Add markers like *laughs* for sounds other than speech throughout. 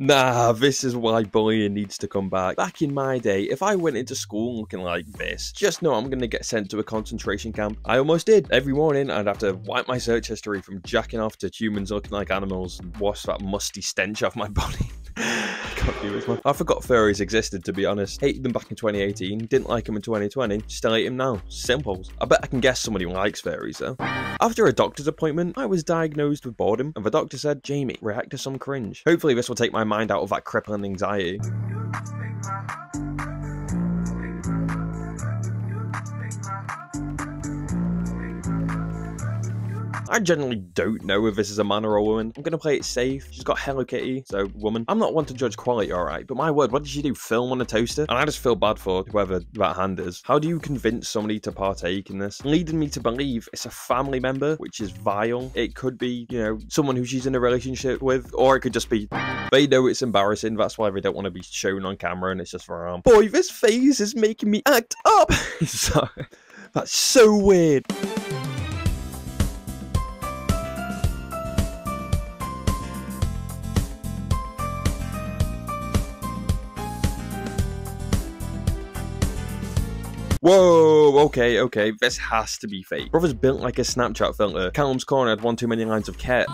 Nah, this is why bullying needs to come back. Back in my day, if I went into school looking like this, just know I'm gonna get sent to a concentration camp. I almost did. Every morning, I'd have to wipe my search history from jacking off to humans looking like animals and wash that musty stench off my *laughs* body. Man. I forgot furries existed, to be honest. Hated them back in 2018, didn't like them in 2020, still hate them now. Simples. I bet I can guess somebody likes furries, though. After a doctor's appointment, I was diagnosed with boredom, and the doctor said, Jamie, react to some cringe. Hopefully this will take my mind out of that crippling anxiety. I generally don't know if this is a man or a woman. I'm gonna play it safe. She's got Hello Kitty, so woman. I'm not one to judge quality, alright, but my word, what did she do? Film on a toaster? And I just feel bad for whoever that hand is. How do you convince somebody to partake in this? Leading me to believe it's a family member, which is vile. It could be, you know, someone who she's in a relationship with, or it could just be they know it's embarrassing. That's why they don't want to be shown on camera, and it's just for um. Boy, this phase is making me act up. *laughs* so, that's so weird. Whoa, okay, okay, this has to be fake. Brother's built like a Snapchat filter. Callum's corner had one too many lines of cat.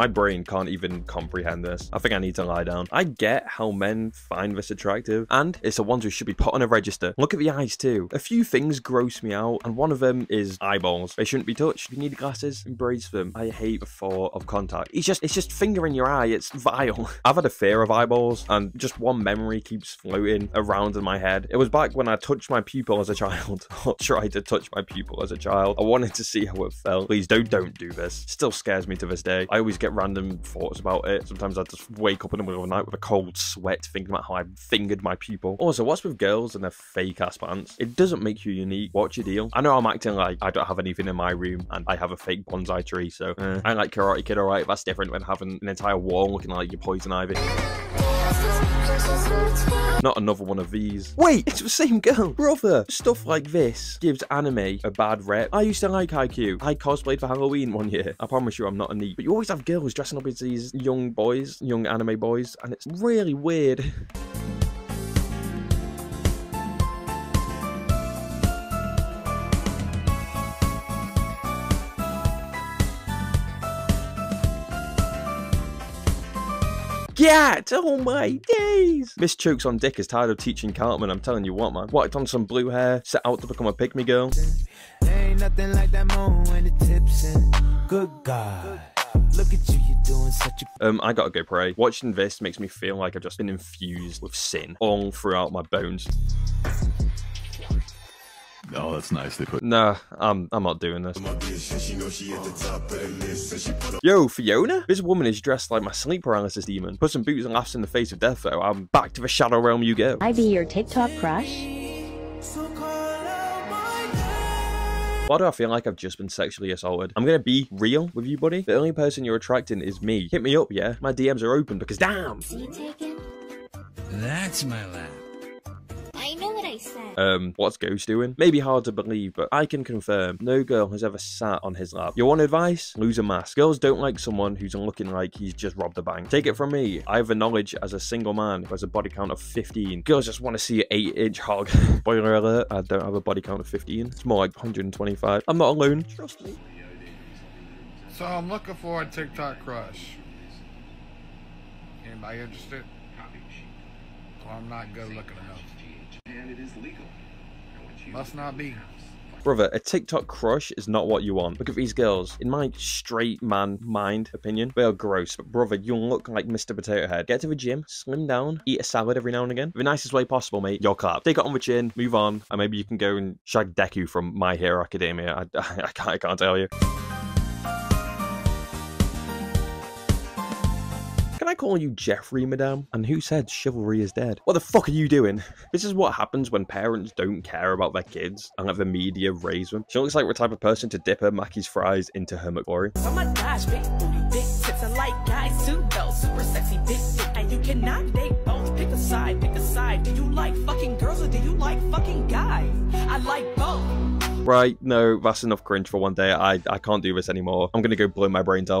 My brain can't even comprehend this. I think I need to lie down. I get how men find this attractive, and it's the ones who should be put on a register. Look at the eyes too. A few things gross me out, and one of them is eyeballs. They shouldn't be touched. If you need glasses, embrace them. I hate the thought of contact. It's just, it's just finger in your eye. It's vile. *laughs* I've had a fear of eyeballs, and just one memory keeps floating around in my head. It was back when I touched my pupil as a child, *laughs* or tried to touch my pupil as a child. I wanted to see how it felt. Please don't, don't do this. Still scares me to this day. I always get random thoughts about it. Sometimes I just wake up in the middle of the night with a cold sweat thinking about how I fingered my pupil. Also, what's with girls and their fake ass pants? It doesn't make you unique. What's your deal? I know I'm acting like I don't have anything in my room and I have a fake bonsai tree, so eh. I like Karate Kid, alright? That's different than having an entire wall looking like your poison ivy. Not another one of these. Wait, it's the same girl. Brother, stuff like this gives anime a bad rep. I used to like Haikyuu. I cosplayed for Halloween one year. I promise you I'm not a neat. But you always have girls dressing up as these young boys, young anime boys, and it's really weird. *laughs* Get! Oh my days! Miss Choksondik is tired of teaching Cartman, I'm telling you what, man. Whacked on some blue hair, set out to become a pygmy girl. ain't nothing like that when it tips in. Good God. Look at you, you're doing such a. *laughs* Um, I gotta go pray. Watching this makes me feel like I've just been infused with sin all throughout my bones. Oh, that's nicely put. Nah, I'm I'm not doing this. Yo, Fiona? This woman is dressed like my sleep paralysis demon. Put some boots and laughs in the face of death, though. I'm back to the shadow realm you go. I be your TikTok crush? Why do I feel like I've just been sexually assaulted? I'm gonna be real with you, buddy. The only person you're attracting is me. Hit me up, yeah? My DMs are open because damn! That's my lap. I know said. Um, what's Ghost doing? Maybe hard to believe, but I can confirm no girl has ever sat on his lap. You want advice? Lose a mask. Girls don't like someone who's looking like he's just robbed a bank. Take it from me. I have the knowledge as a single man who has a body count of 15. Girls just want to see an 8 inch hog. *laughs* Spoiler alert, I don't have a body count of 15. It's more like 125. I'm not alone. Trust me. So I'm looking for a TikTok crush. Anybody interested? Well, I'm not good looking enough and it is legal. Must not be. Brother, a TikTok crush is not what you want. Look at these girls. In my straight man mind opinion, they are gross. But brother, you look like Mr. Potato Head. Get to the gym, slim down, eat a salad every now and again. The nicest way possible, mate. Your clap. Take it on the chin, move on, and maybe you can go and shag Deku from My Hero Academia. I, I, *laughs* I, can't, I can't tell you. Call you Jeffrey, madame? And who said chivalry is dead? What the fuck are you doing? *laughs* This is what happens when parents don't care about their kids and let the media raise them. She looks like the type of person to dip her Mackey's fries into her McFlurry. Oh my gosh, big booty, big tits. I like guys too, though. Super sexy, big dick. And you cannot date both. Pick a side, pick a side. Do you like fucking girls or do you like fucking guys? I like both. Right, no, that's enough cringe for one day. I, I can't do this anymore. I'm gonna go blow my brains out.